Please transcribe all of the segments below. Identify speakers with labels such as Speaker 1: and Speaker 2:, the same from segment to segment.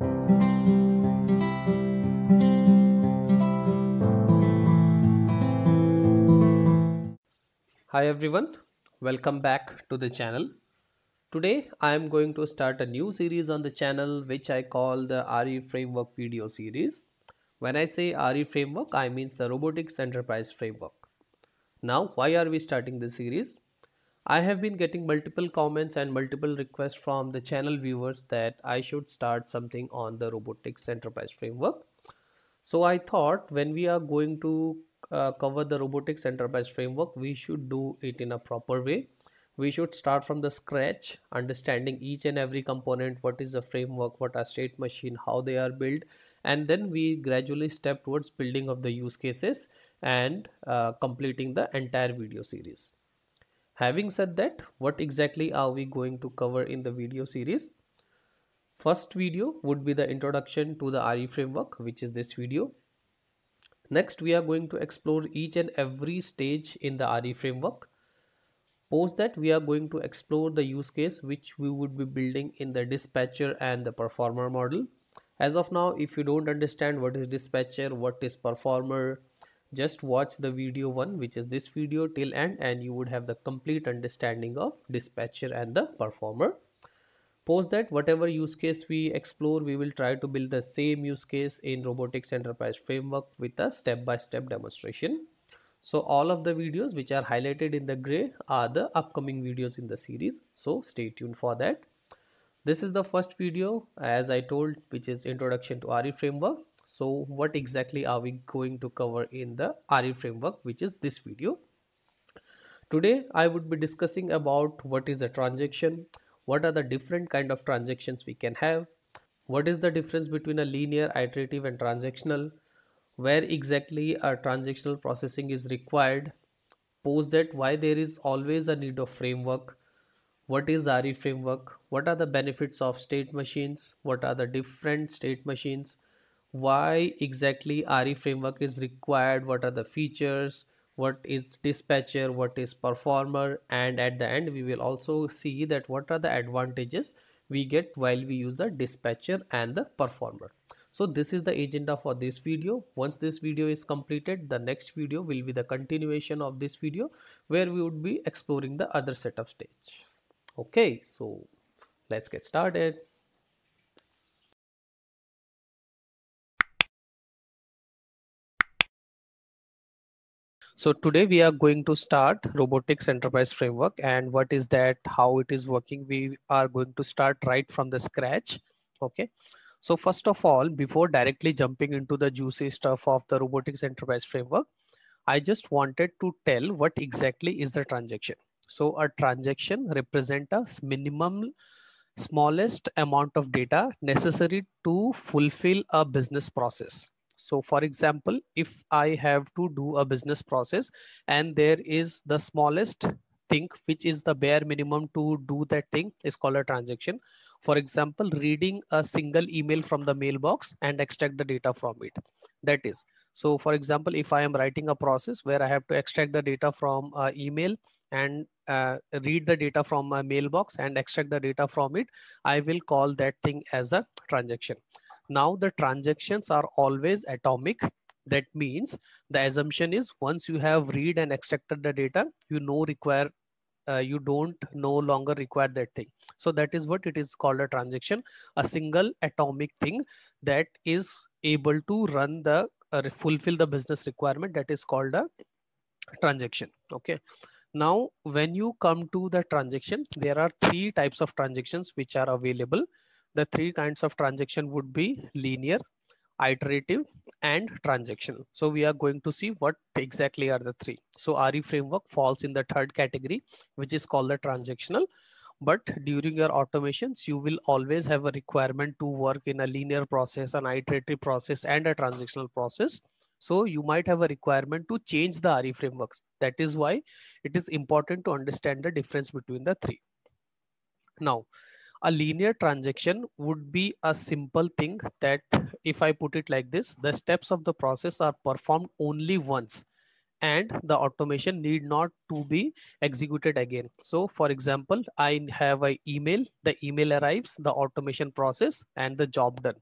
Speaker 1: Hi everyone, welcome back to the channel. Today I am going to start a new series on the channel which I call the RE Framework video series. When I say RE Framework, I means the Robotics Enterprise Framework. Now, why are we starting this series? I have been getting multiple comments and multiple requests from the channel viewers that I should start something on the Robotics Enterprise Framework. So I thought when we are going to uh, cover the Robotics Enterprise Framework, we should do it in a proper way. We should start from the scratch, understanding each and every component, what is the framework, what are state machine, how they are built, and then we gradually step towards building of the use cases and uh, completing the entire video series. Having said that, what exactly are we going to cover in the video series? First video would be the introduction to the RE framework, which is this video. Next, we are going to explore each and every stage in the RE framework. Post that, we are going to explore the use case which we would be building in the dispatcher and the performer model. As of now, if you don't understand what is dispatcher, what is performer, just watch the video one which is this video till end and you would have the complete understanding of dispatcher and the performer. Post that whatever use case we explore we will try to build the same use case in robotics enterprise framework with a step-by-step -step demonstration. So all of the videos which are highlighted in the gray are the upcoming videos in the series. So stay tuned for that. This is the first video as i told which is introduction to re framework so what exactly are we going to cover in the RE framework which is this video. Today I would be discussing about what is a transaction, what are the different kind of transactions we can have, what is the difference between a linear, iterative and transactional, where exactly a transactional processing is required, post that why there is always a need of framework, what is RE framework, what are the benefits of state machines, what are the different state machines, why exactly RE framework is required, what are the features, what is dispatcher, what is performer, and at the end we will also see that what are the advantages we get while we use the dispatcher and the performer. So this is the agenda for this video. Once this video is completed, the next video will be the continuation of this video where we would be exploring the other set of stage. Okay, so let's get started. So today we are going to start robotics enterprise framework and what is that, how it is working. We are going to start right from the scratch. Okay. So first of all, before directly jumping into the juicy stuff of the robotics enterprise framework, I just wanted to tell what exactly is the transaction. So a transaction represent a minimum smallest amount of data necessary to fulfill a business process so for example, if I have to do a business process and there is the smallest thing which is the bare minimum to do that thing is called a transaction. For example, reading a single email from the mailbox and extract the data from it. That is. So for example, if I am writing a process where I have to extract the data from uh, email and uh, read the data from a mailbox and extract the data from it, I will call that thing as a transaction. Now the transactions are always atomic. That means the assumption is once you have read and extracted the data, you know require uh, you don't no longer require that thing. So that is what it is called a transaction, a single atomic thing that is able to run the uh, fulfill the business requirement that is called a transaction. Okay. Now, when you come to the transaction, there are three types of transactions which are available the three kinds of transaction would be linear, iterative and transactional. So we are going to see what exactly are the three. So RE framework falls in the third category, which is called the transactional. But during your automations, you will always have a requirement to work in a linear process, an iterative process and a transactional process. So you might have a requirement to change the RE frameworks. That is why it is important to understand the difference between the three. Now, a linear transaction would be a simple thing that if I put it like this, the steps of the process are performed only once and the automation need not to be executed again. So for example i have an email the email arrives the automation process and the job done.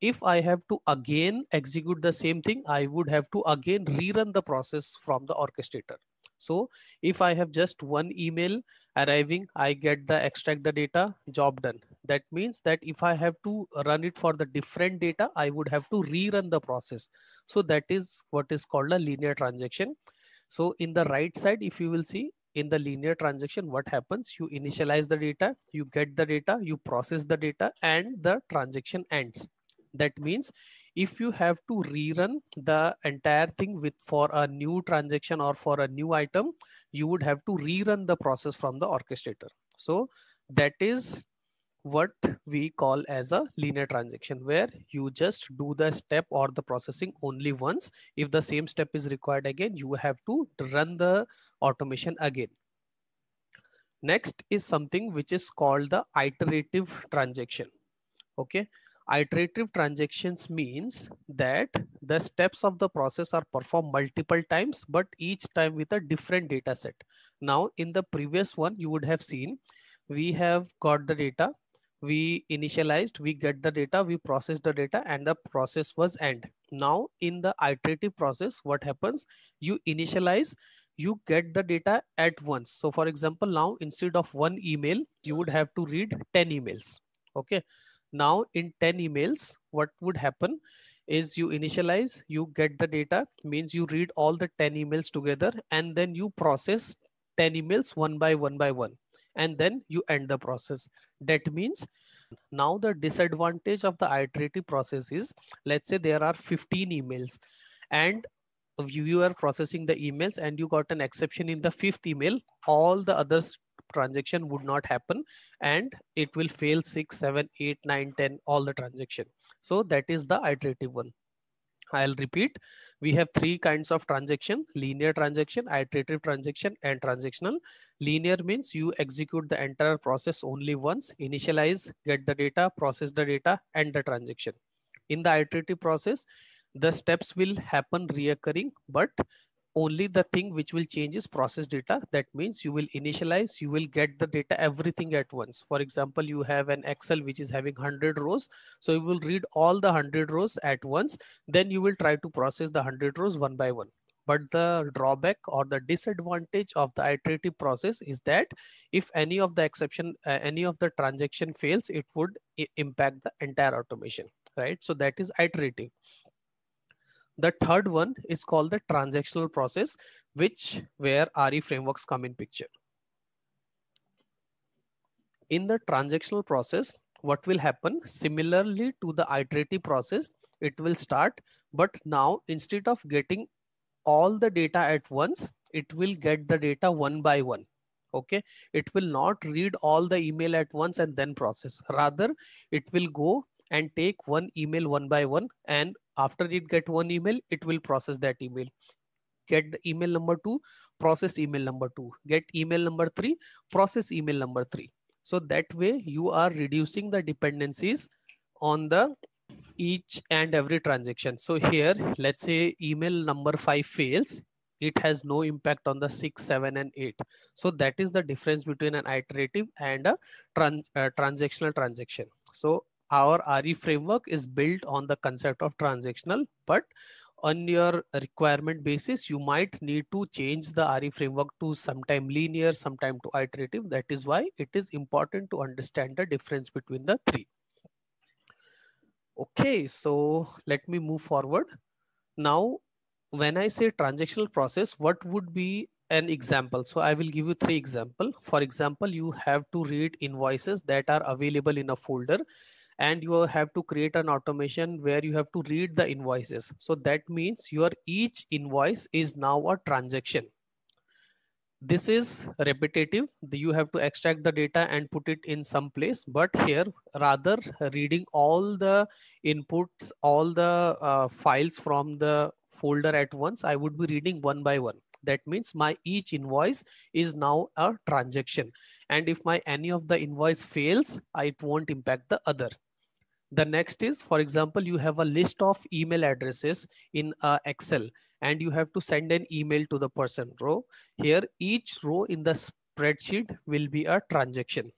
Speaker 1: If i have to again execute the same thing i would have to again rerun the process from the orchestrator. So if i have just one email arriving i get the extract the data job done. That means that if i have to run it for the different data i would have to rerun the process. So that is what is called a linear transaction. So in the right side if you will see in the linear transaction what happens? You initialize the data you get the data you process the data and the transaction ends. That means if you have to rerun the entire thing with for a new transaction or for a new item you would have to rerun the process from the orchestrator. So that is what we call as a linear transaction where you just do the step or the processing only once. If the same step is required again you have to run the automation again. Next is something which is called the iterative transaction. Okay iterative transactions means that the steps of the process are performed multiple times but each time with a different data set. Now in the previous one you would have seen we have got the data we initialized we get the data we process the data and the process was end. Now in the iterative process what happens? You initialize you get the data at once. So for example now instead of one email you would have to read 10 emails. Okay now in 10 emails, what would happen is you initialize, you get the data, means you read all the 10 emails together and then you process 10 emails one by one by one and then you end the process. That means now the disadvantage of the iterative process is, let's say there are 15 emails and you are processing the emails and you got an exception in the fifth email, all the others transaction would not happen and it will fail 6 7 8 9 10 all the transaction so that is the iterative one I'll repeat. We have three kinds of transaction, linear transaction, iterative transaction, and transactional. Linear means you execute the entire process only once, initialize, get the data, process the data, and the transaction. In the iterative process, the steps will happen reoccurring, but only the thing which will change is process data. That means you will initialize, you will get the data, everything at once. For example, you have an Excel which is having 100 rows. So you will read all the 100 rows at once. Then you will try to process the 100 rows one by one. But the drawback or the disadvantage of the iterative process is that if any of the exception, uh, any of the transaction fails, it would impact the entire automation, right? So that is iterative. The third one is called the transactional process, which where RE frameworks come in picture. In the transactional process, what will happen? Similarly to the iterative process, it will start, but now instead of getting all the data at once, it will get the data one by one okay? It will not read all the email at once and then process. Rather it will go and take one email one by one. And after it get one email it will process that email. Get the email number two process email number two. Get email number three process email number three. So that way you are reducing the dependencies on the each and every transaction. So here let's say email number five fails it has no impact on the six seven and eight. So that is the difference between an iterative and a trans uh, transactional transaction. So our RE framework is built on the concept of transactional, but on your requirement basis, you might need to change the RE framework to sometime linear, sometime to iterative. That is why it is important to understand the difference between the three. Okay, so let me move forward. Now, when I say transactional process, what would be an example? So I will give you three example. For example, you have to read invoices that are available in a folder and you have to create an automation where you have to read the invoices. So that means your each invoice is now a transaction. This is repetitive. You have to extract the data and put it in some place. But here, rather reading all the inputs, all the uh, files from the folder at once, I would be reading one by one that means my each invoice is now a transaction and if my any of the invoice fails it won't impact the other the next is, for example, you have a list of email addresses in uh, Excel and you have to send an email to the person row. Here, each row in the spreadsheet will be a transaction.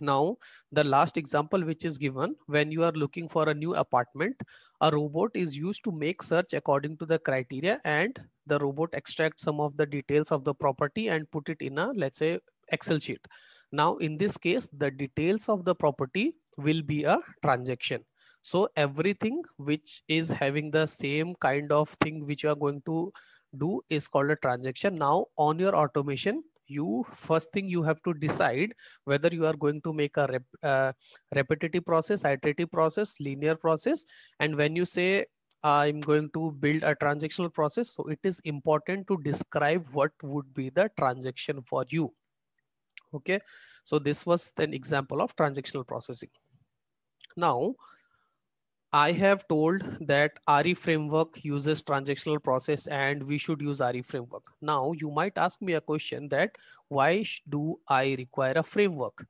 Speaker 1: Now, the last example which is given when you are looking for a new apartment, a robot is used to make search according to the criteria and the robot extracts some of the details of the property and put it in a, let's say, Excel sheet. Now, in this case, the details of the property will be a transaction. So everything which is having the same kind of thing which you are going to do is called a transaction. Now on your automation, you first thing you have to decide whether you are going to make a rep, uh, repetitive process iterative process linear process and when you say i'm going to build a transactional process so it is important to describe what would be the transaction for you okay so this was an example of transactional processing now I have told that RE framework uses transactional process and we should use RE framework. Now you might ask me a question that why do I require a framework?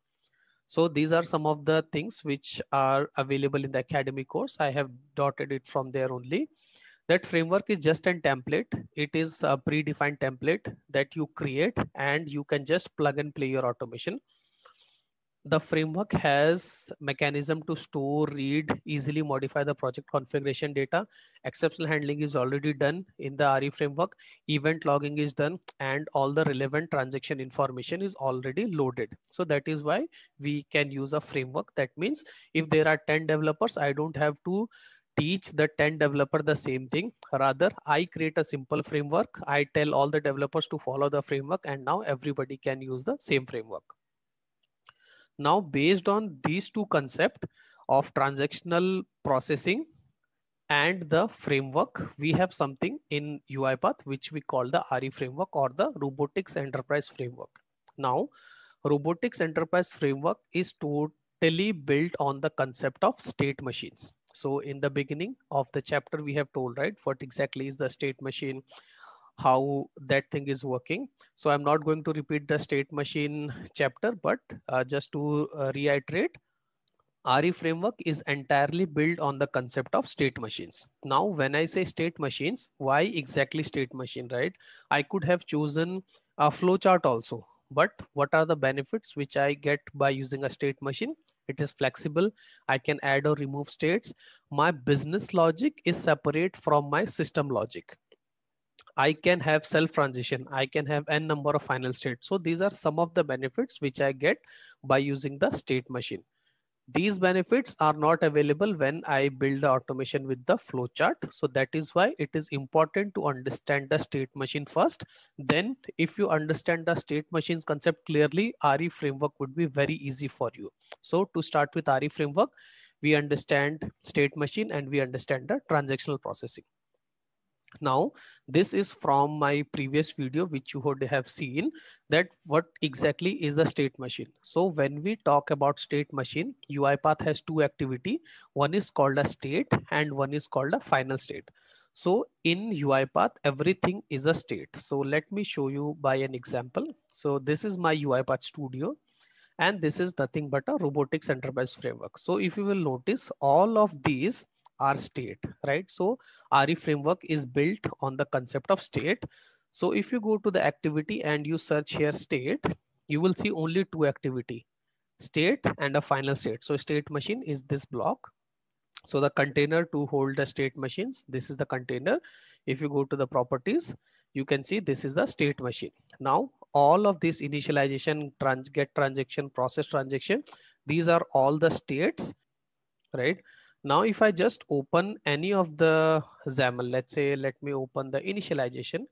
Speaker 1: So these are some of the things which are available in the academic course. I have dotted it from there only. That framework is just a template. It is a predefined template that you create and you can just plug and play your automation the framework has mechanism to store, read, easily modify the project configuration data. Exceptional handling is already done in the RE framework. Event logging is done and all the relevant transaction information is already loaded. So that is why we can use a framework. That means if there are 10 developers, I don't have to teach the 10 developer the same thing. Rather, I create a simple framework. I tell all the developers to follow the framework and now everybody can use the same framework. Now, based on these two concepts of transactional processing and the framework, we have something in UiPath, which we call the RE framework or the Robotics Enterprise Framework. Now, Robotics Enterprise Framework is totally built on the concept of state machines. So in the beginning of the chapter, we have told, right, what exactly is the state machine, how that thing is working. So I'm not going to repeat the state machine chapter, but uh, just to uh, reiterate, RE framework is entirely built on the concept of state machines. Now, when I say state machines, why exactly state machine, right? I could have chosen a flowchart also, but what are the benefits which I get by using a state machine? It is flexible. I can add or remove states. My business logic is separate from my system logic. I can have self transition. I can have n number of final states. So these are some of the benefits which I get by using the state machine. These benefits are not available when I build the automation with the flowchart. So that is why it is important to understand the state machine first. Then if you understand the state machines concept clearly, RE framework would be very easy for you. So to start with RE framework, we understand state machine and we understand the transactional processing. Now, this is from my previous video, which you would have seen that what exactly is a state machine. So when we talk about state machine, UiPath has two activity. One is called a state and one is called a final state. So in UiPath, everything is a state. So let me show you by an example. So this is my UiPath studio and this is nothing but a robotics enterprise framework. So if you will notice all of these our state, right? So RE framework is built on the concept of state. So if you go to the activity and you search here state, you will see only two activity, state and a final state. So state machine is this block. So the container to hold the state machines, this is the container. If you go to the properties, you can see this is the state machine. Now all of this initialization, trans get transaction, process transaction, these are all the states, right? Now, if I just open any of the XAML, let's say, let me open the initialization,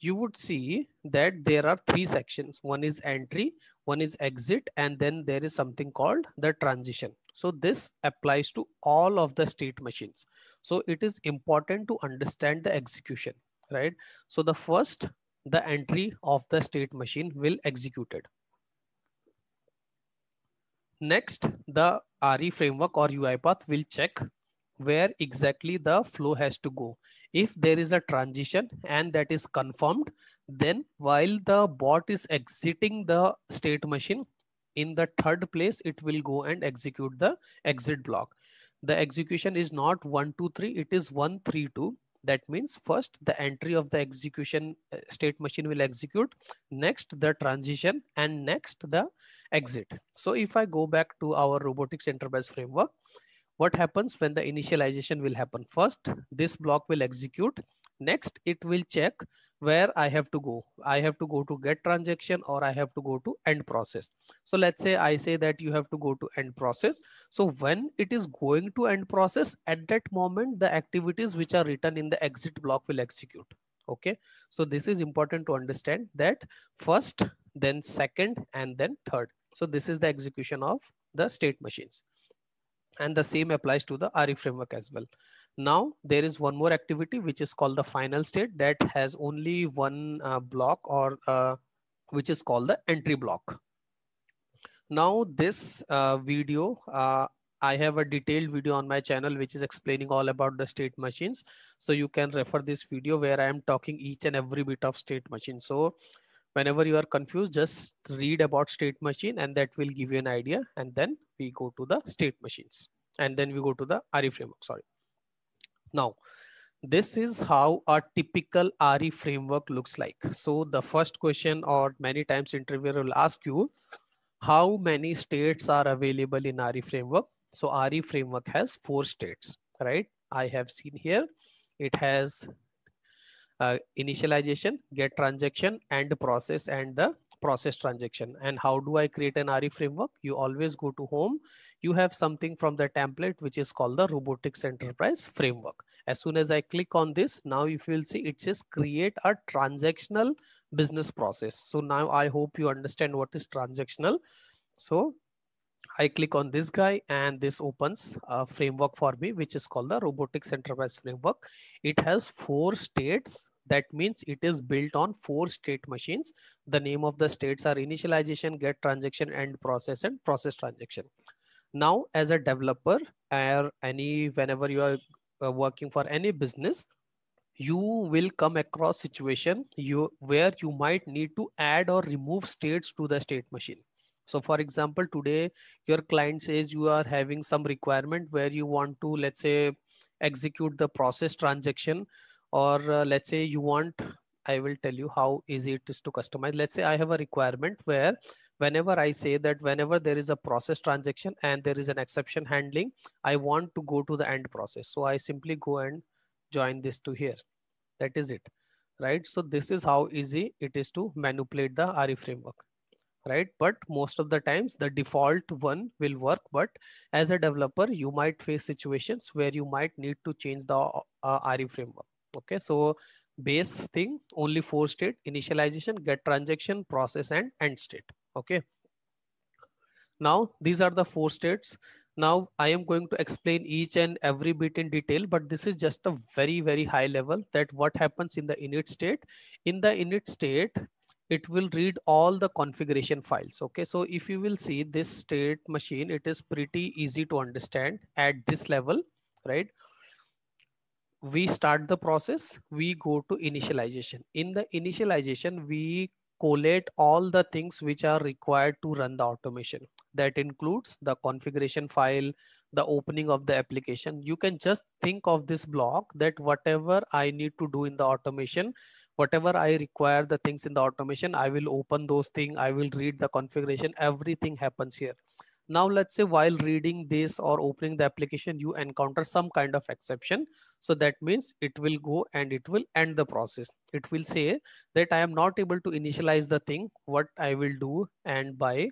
Speaker 1: you would see that there are three sections. One is entry, one is exit, and then there is something called the transition. So this applies to all of the state machines. So it is important to understand the execution, right? So the first, the entry of the state machine will execute it. Next, the RE framework or UiPath will check where exactly the flow has to go. If there is a transition and that is confirmed, then while the bot is exiting the state machine, in the third place, it will go and execute the exit block. The execution is not one, two, three, it is one, three, two. That means first the entry of the execution uh, state machine will execute next the transition and next the exit. So if i go back to our robotics enterprise framework what happens when the initialization will happen? First this block will execute next it will check where i have to go. I have to go to get transaction or i have to go to end process. So let's say i say that you have to go to end process. So when it is going to end process at that moment the activities which are written in the exit block will execute. Okay? So this is important to understand that first then second and then third. So this is the execution of the state machines. And the same applies to the RE framework as well. Now there is one more activity which is called the final state that has only one uh, block or uh, which is called the entry block. Now this uh, video, uh, I have a detailed video on my channel which is explaining all about the state machines. So you can refer this video where I am talking each and every bit of state machine. So whenever you are confused, just read about state machine and that will give you an idea. And then we go to the state machines and then we go to the RE framework, sorry. Now, this is how a typical RE framework looks like. So the first question or many times interviewer will ask you, how many states are available in RE framework? So RE framework has four states, right? I have seen here, it has uh, initialization, get transaction, and process, and the process transaction. And how do I create an RE framework? You always go to home. You have something from the template, which is called the robotics enterprise framework. As soon as I click on this, now if you will see, it says create a transactional business process. So now I hope you understand what is transactional. So I click on this guy and this opens a framework for me, which is called the robotics enterprise framework. It has four states. That means it is built on four state machines. The name of the states are initialization, get transaction, end process, and process transaction. Now, as a developer or any, whenever you are uh, working for any business, you will come across situation you where you might need to add or remove states to the state machine so for example, today your client says you are having some requirement where you want to, let's say, execute the process transaction, or uh, let's say you want, I will tell you how easy it is to customize. Let's say I have a requirement where whenever I say that whenever there is a process transaction and there is an exception handling, I want to go to the end process. So I simply go and join this to here. That is it, right? So this is how easy it is to manipulate the RE framework right but most of the times the default one will work but as a developer you might face situations where you might need to change the uh, RE framework okay so base thing only four state initialization get transaction process and end state. Okay. Now these are the four states. Now i am going to explain each and every bit in detail but this is just a very very high level that what happens in the init state. In the init state it will read all the configuration files. Okay so if you will see this state machine it is pretty easy to understand at this level right we start the process we go to initialization in the initialization we collate all the things which are required to run the automation that includes the configuration file the opening of the application you can just think of this block that whatever i need to do in the automation whatever I require the things in the automation, I will open those things. I will read the configuration. Everything happens here. Now, let's say while reading this or opening the application, you encounter some kind of exception. So that means it will go and it will end the process. It will say that I am not able to initialize the thing, what I will do and by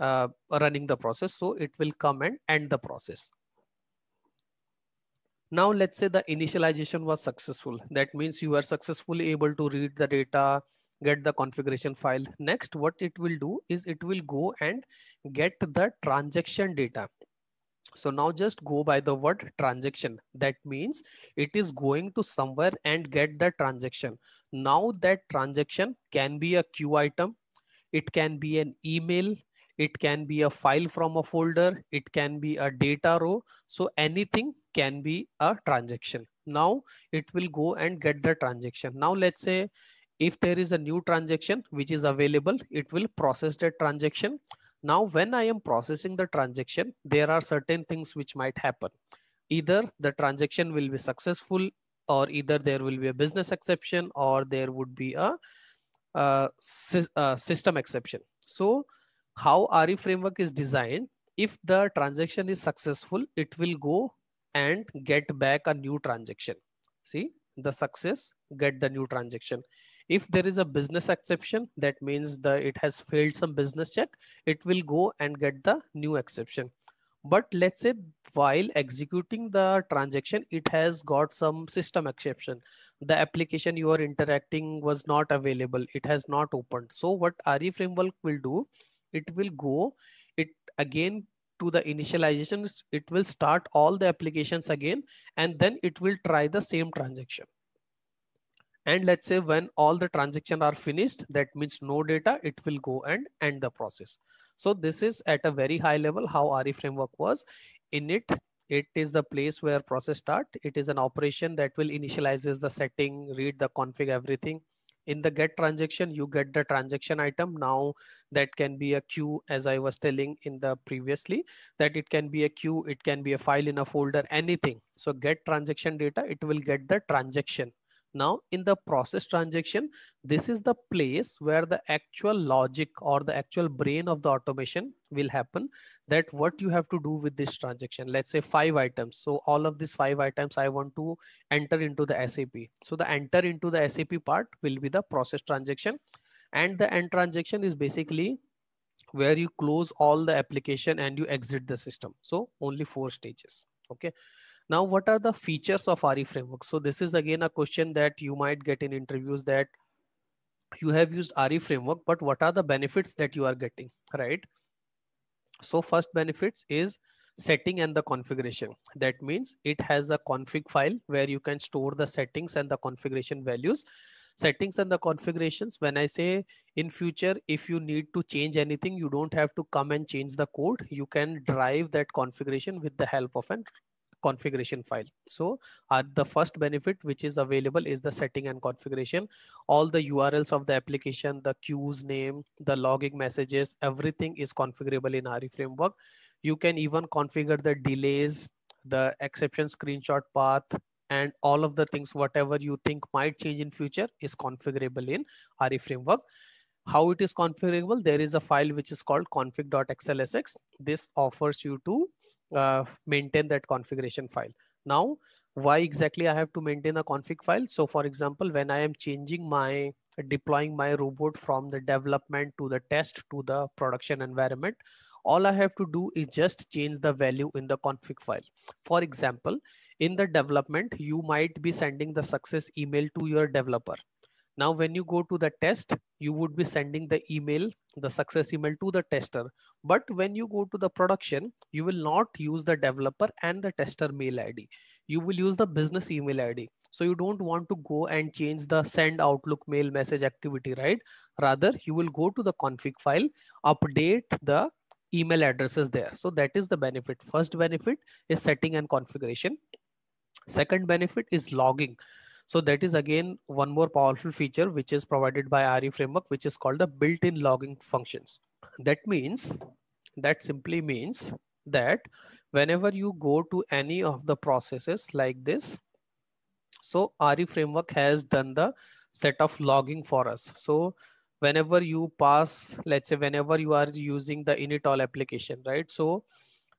Speaker 1: uh, running the process. So it will come and end the process. Now let's say the initialization was successful. That means you are successfully able to read the data, get the configuration file. Next, what it will do is it will go and get the transaction data. So now just go by the word transaction. That means it is going to somewhere and get the transaction. Now that transaction can be a queue item. It can be an email it can be a file from a folder it can be a data row so anything can be a transaction now it will go and get the transaction now let's say if there is a new transaction which is available it will process the transaction now when i am processing the transaction there are certain things which might happen either the transaction will be successful or either there will be a business exception or there would be a, a, a system exception. So how RE framework is designed, if the transaction is successful, it will go and get back a new transaction. See the success, get the new transaction. If there is a business exception, that means the it has failed some business check, it will go and get the new exception. But let's say while executing the transaction it has got some system exception. The application you are interacting was not available. It has not opened. So what re framework will do it will go it again to the initialization it will start all the applications again and then it will try the same transaction and let's say when all the transactions are finished that means no data it will go and end the process so this is at a very high level how RE framework was. In it, it is the place where process start. It is an operation that will initializes the setting, read the config, everything. In the get transaction, you get the transaction item. Now that can be a queue as I was telling in the previously that it can be a queue, it can be a file in a folder, anything. So get transaction data, it will get the transaction now in the process transaction, this is the place where the actual logic or the actual brain of the automation will happen that what you have to do with this transaction. Let's say five items. So all of these five items I want to enter into the SAP. So the enter into the SAP part will be the process transaction and the end transaction is basically where you close all the application and you exit the system. So only four stages. Okay. Now, what are the features of RE framework? So this is again a question that you might get in interviews that you have used RE framework, but what are the benefits that you are getting, right? So first benefits is setting and the configuration. That means it has a config file where you can store the settings and the configuration values. Settings and the configurations, when I say in future, if you need to change anything, you don't have to come and change the code. You can drive that configuration with the help of an configuration file. So uh, the first benefit which is available is the setting and configuration. All the URLs of the application, the queues name, the logging messages, everything is configurable in RE framework. You can even configure the delays, the exception screenshot path, and all of the things, whatever you think might change in future is configurable in RE framework how it is configurable there is a file which is called config.xlsx this offers you to uh, maintain that configuration file. Now, why exactly I have to maintain a config file? So for example, when I am changing my deploying my robot from the development to the test to the production environment, all I have to do is just change the value in the config file. For example, in the development, you might be sending the success email to your developer. Now, when you go to the test, you would be sending the email, the success email to the tester. But when you go to the production, you will not use the developer and the tester mail ID. You will use the business email ID. So you don't want to go and change the send Outlook mail message activity, right? Rather, you will go to the config file, update the email addresses there. So that is the benefit. First benefit is setting and configuration. Second benefit is logging. So that is again one more powerful feature which is provided by RE framework, which is called the built-in logging functions. That means, that simply means that whenever you go to any of the processes like this, so RE framework has done the set of logging for us. So whenever you pass, let's say whenever you are using the init all application, right? So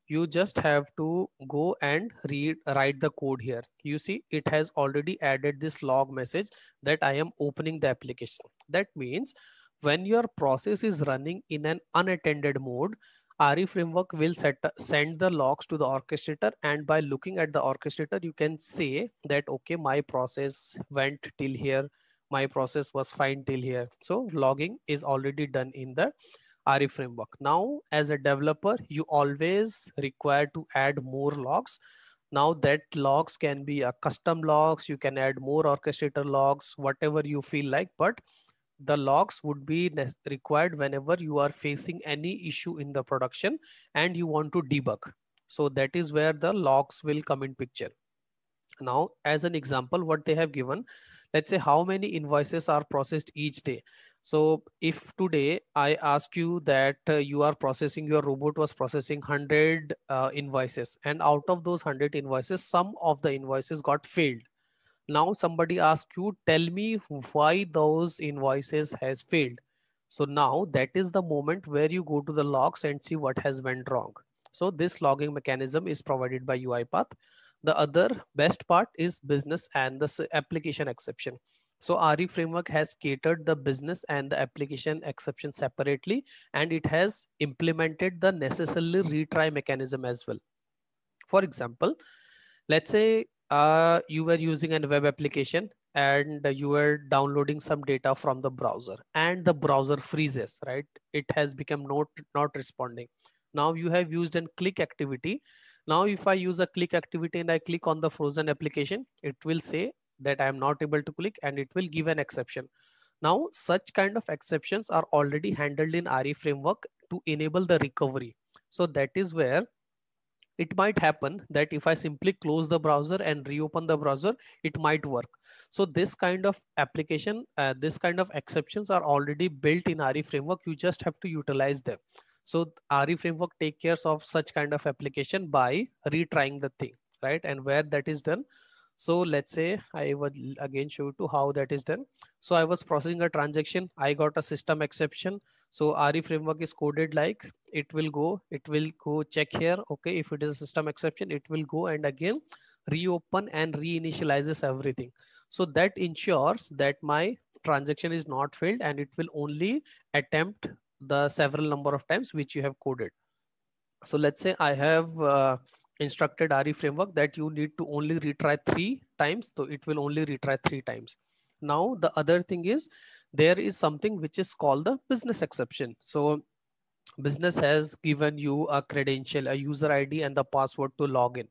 Speaker 1: you just have to go and read write the code here. You see it has already added this log message that i am opening the application. That means when your process is running in an unattended mode RE framework will set, send the logs to the orchestrator and by looking at the orchestrator you can say that okay my process went till here my process was fine till here. So logging is already done in the RE framework. Now, as a developer, you always require to add more logs. Now that logs can be a custom logs, you can add more orchestrator logs, whatever you feel like, but the logs would be required whenever you are facing any issue in the production and you want to debug. So that is where the logs will come in picture. Now, as an example, what they have given, let's say how many invoices are processed each day. So if today I ask you that uh, you are processing, your robot was processing 100 uh, invoices and out of those 100 invoices, some of the invoices got failed. now somebody asks you tell me why those invoices has failed. So now that is the moment where you go to the logs and see what has went wrong. So this logging mechanism is provided by uipath the other best part is business and the application exception so RE framework has catered the business and the application exception separately, and it has implemented the necessarily retry mechanism as well. For example, let's say uh, you were using a web application and you were downloading some data from the browser and the browser freezes, right? It has become not, not responding. Now you have used a click activity. Now if I use a click activity and I click on the frozen application, it will say that I am not able to click and it will give an exception. Now, such kind of exceptions are already handled in RE framework to enable the recovery. So that is where it might happen that if I simply close the browser and reopen the browser, it might work. So this kind of application, uh, this kind of exceptions are already built in RE framework. You just have to utilize them. So RE framework take care of such kind of application by retrying the thing, right? And where that is done, so let's say I would again show to how that is done. So I was processing a transaction. I got a system exception. So RE framework is coded like it will go, it will go check here. Okay, if it is a system exception, it will go and again reopen and reinitializes everything. So that ensures that my transaction is not failed and it will only attempt the several number of times which you have coded. So let's say I have uh, instructed RE framework that you need to only retry three times. So it will only retry three times. Now, the other thing is there is something which is called the business exception. So business has given you a credential, a user ID and the password to log in.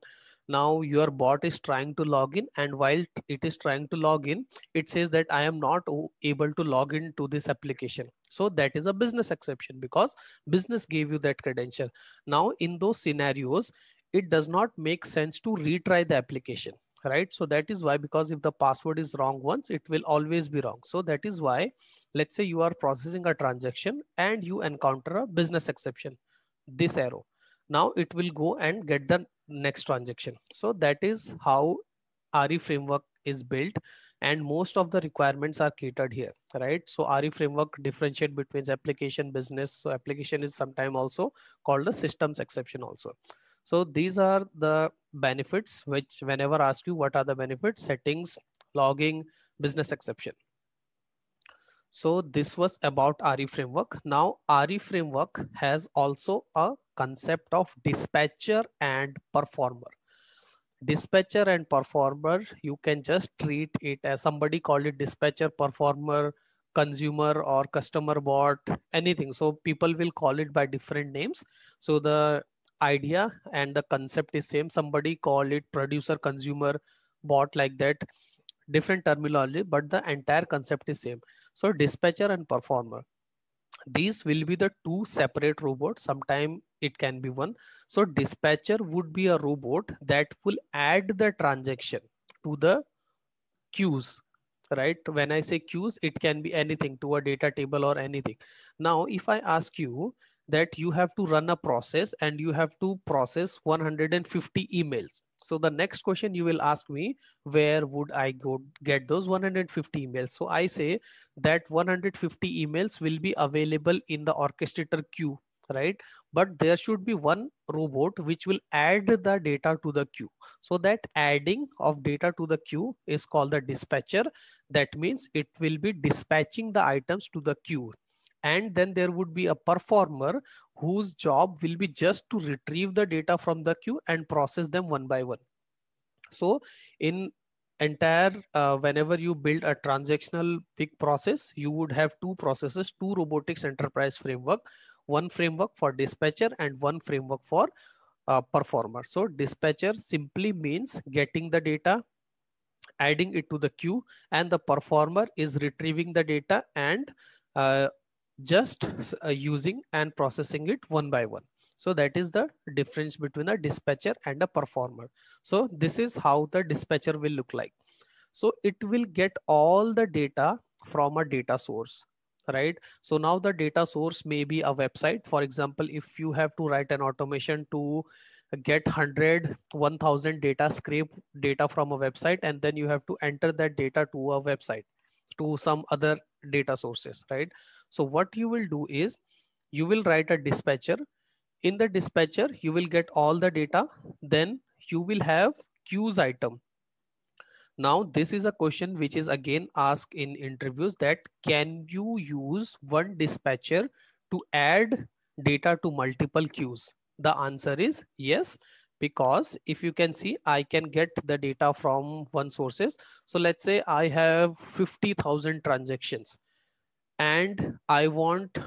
Speaker 1: Now your bot is trying to log in and while it is trying to log in, it says that I am not able to log in to this application. So that is a business exception because business gave you that credential. Now in those scenarios, it does not make sense to retry the application right? So that is why because if the password is wrong once it will always be wrong. So that is why let's say you are processing a transaction and you encounter a business exception this arrow. Now it will go and get the next transaction. So that is how re framework is built and most of the requirements are catered here right? So re framework differentiate between application business. So application is sometime also called a systems exception also so these are the benefits which whenever ask you what are the benefits, settings, logging, business exception. So this was about RE framework. Now RE framework has also a concept of dispatcher and performer. Dispatcher and performer, you can just treat it as somebody called it dispatcher, performer, consumer or customer bot, anything. So people will call it by different names. So the idea and the concept is same. Somebody call it producer consumer bot like that. Different terminology but the entire concept is same. So dispatcher and performer. These will be the two separate robots. Sometime it can be one. So dispatcher would be a robot that will add the transaction to the queues right? When i say queues it can be anything to a data table or anything. Now if i ask you that you have to run a process and you have to process 150 emails. So the next question you will ask me, where would I go get those 150 emails? So I say that 150 emails will be available in the orchestrator queue, right? But there should be one robot which will add the data to the queue. So that adding of data to the queue is called the dispatcher. That means it will be dispatching the items to the queue and then there would be a performer whose job will be just to retrieve the data from the queue and process them one by one. So in entire uh, whenever you build a transactional big process you would have two processes two robotics enterprise framework one framework for dispatcher and one framework for uh, performer. So dispatcher simply means getting the data adding it to the queue and the performer is retrieving the data and uh, just uh, using and processing it one by one. So that is the difference between a dispatcher and a performer. So this is how the dispatcher will look like. So it will get all the data from a data source, right? So now the data source may be a website. For example, if you have to write an automation to get 100 1000 data scrape data from a website and then you have to enter that data to a website to some other data sources right? So what you will do is you will write a dispatcher. In the dispatcher you will get all the data. Then you will have queues item. Now this is a question which is again asked in interviews that can you use one dispatcher to add data to multiple queues? The answer is yes because if you can see i can get the data from one sources. So let's say i have 50000 transactions and i want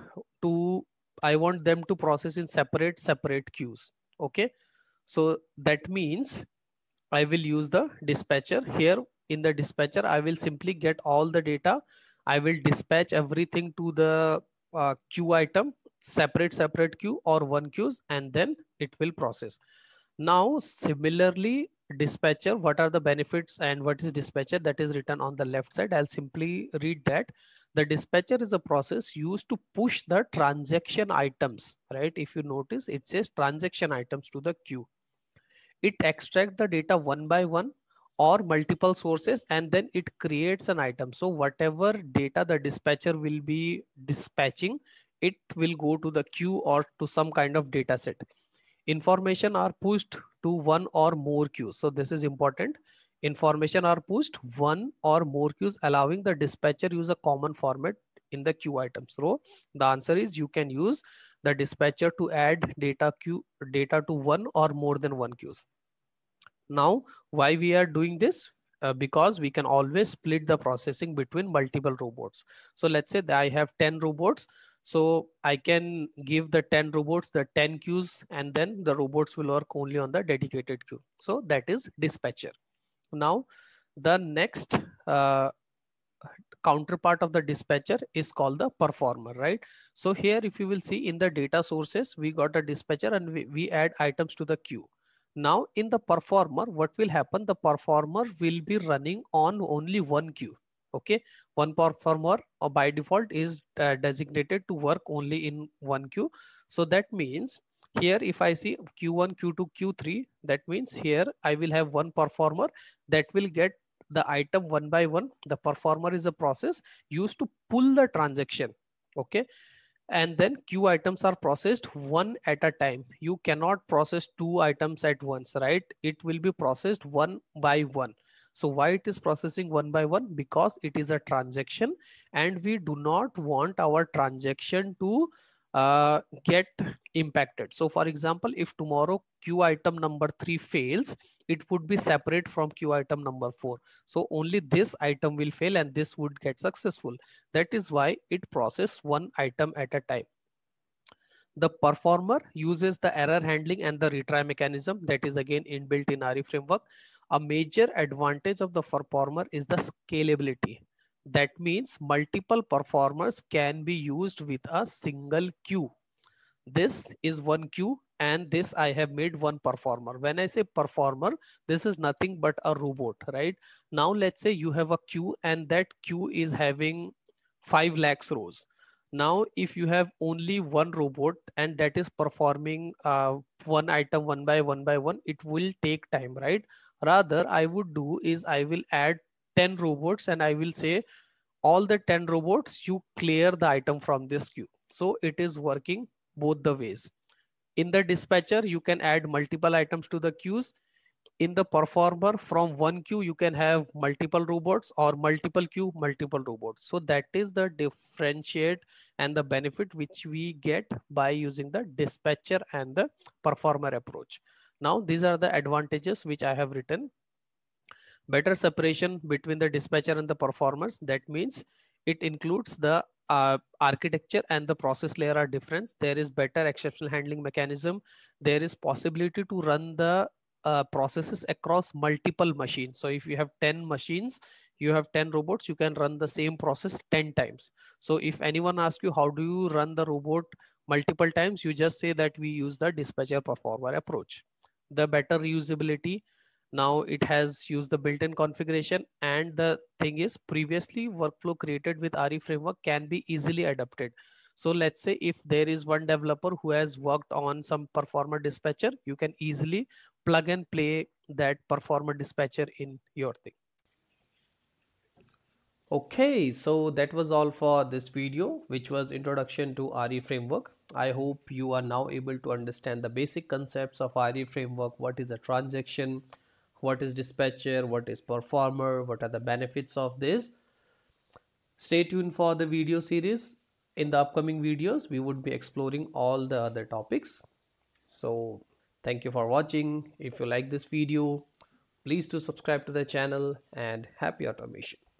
Speaker 1: to i want them to process in separate separate queues. Okay. So that means i will use the dispatcher. Here in the dispatcher i will simply get all the data. I will dispatch everything to the uh, queue item separate separate queue or one queues and then it will process now similarly dispatcher what are the benefits and what is dispatcher that is written on the left side? I'll simply read that. The dispatcher is a process used to push the transaction items right? If you notice it says transaction items to the queue. It extracts the data one by one or multiple sources and then it creates an item. So whatever data the dispatcher will be dispatching it will go to the queue or to some kind of data set. Information are pushed to one or more queues. So this is important. Information are pushed one or more queues, allowing the dispatcher use a common format in the queue items row. The answer is you can use the dispatcher to add data queue data to one or more than one queues. Now, why we are doing this? Uh, because we can always split the processing between multiple robots. So let's say that I have 10 robots. So I can give the 10 robots the 10 queues and then the robots will work only on the dedicated queue. So that is dispatcher. Now the next uh, counterpart of the dispatcher is called the performer, right? So here if you will see in the data sources, we got the dispatcher and we, we add items to the queue. Now in the performer, what will happen? The performer will be running on only one queue okay one performer or by default is uh, designated to work only in one queue. So that means here if i see q1 q2 q3 that means here i will have one performer that will get the item one by one. The performer is a process used to pull the transaction okay? And then queue items are processed one at a time. You cannot process two items at once right? It will be processed one by one so why it is processing one by one? Because it is a transaction and we do not want our transaction to uh, get impacted. So for example, if tomorrow queue item number three fails, it would be separate from queue item number four. So only this item will fail and this would get successful. That is why it process one item at a time. The performer uses the error handling and the retry mechanism that is again inbuilt in RE framework. A major advantage of the performer is the scalability. That means multiple performers can be used with a single queue. This is one queue and this I have made one performer. When I say performer, this is nothing but a robot, right? Now let's say you have a queue and that queue is having 5 lakhs rows now if you have only one robot and that is performing uh, one item one by one by one it will take time right rather i would do is i will add 10 robots and i will say all the 10 robots you clear the item from this queue. So it is working both the ways. In the dispatcher you can add multiple items to the queues. In the performer from one queue you can have multiple robots or multiple queue multiple robots. So that is the differentiate and the benefit which we get by using the dispatcher and the performer approach now these are the advantages which i have written better separation between the dispatcher and the performers that means it includes the uh, architecture and the process layer are different there is better exceptional handling mechanism there is possibility to run the uh, processes across multiple machines. So if you have 10 machines, you have 10 robots, you can run the same process 10 times. So if anyone asks you, how do you run the robot multiple times? You just say that we use the dispatcher performer approach. The better reusability, now it has used the built-in configuration and the thing is previously workflow created with RE framework can be easily adapted. so let's say if there is one developer who has worked on some performer dispatcher you can easily plug and play that performer dispatcher in your thing. Okay so that was all for this video which was introduction to re framework i hope you are now able to understand the basic concepts of re framework. What is a transaction? What is dispatcher? What is performer? What are the benefits of this? Stay tuned for the video series. In the upcoming videos we would be exploring all the other topics. So thank you for watching. If you like this video please do subscribe to the channel and happy automation